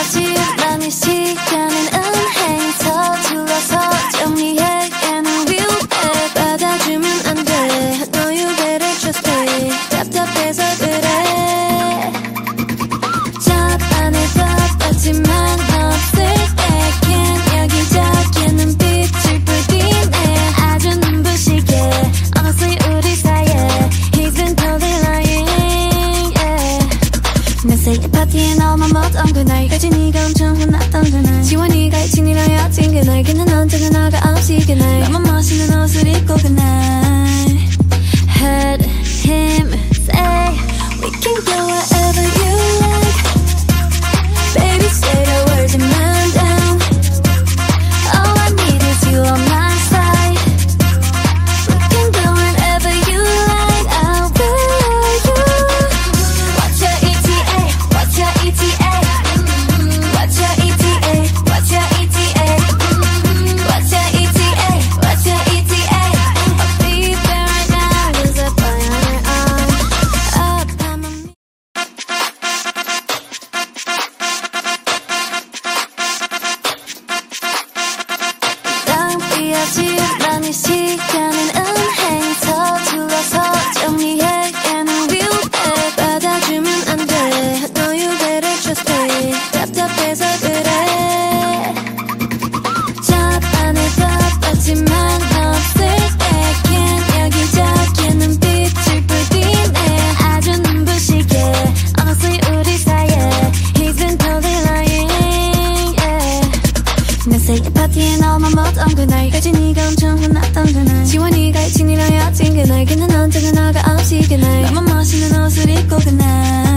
끝까지 많이 시간은 지나세게 파티에 나오면 뭐 멋던 그날? 여진이가 엄청 혼났던 그날. 지원이가 진이랑 여친 그날. 그는 언제나 나가 없이 그날. 너무 멋있는 옷을 입고 그날. Ramesses, Ramesses. 너만 못온 그날까지 네가 엄청 혼났던 그날. 지원이가 이친이랑 여친 그날. 걔는 언제나 나가 없이 그날. 나만 멋있는 옷을 입고 그날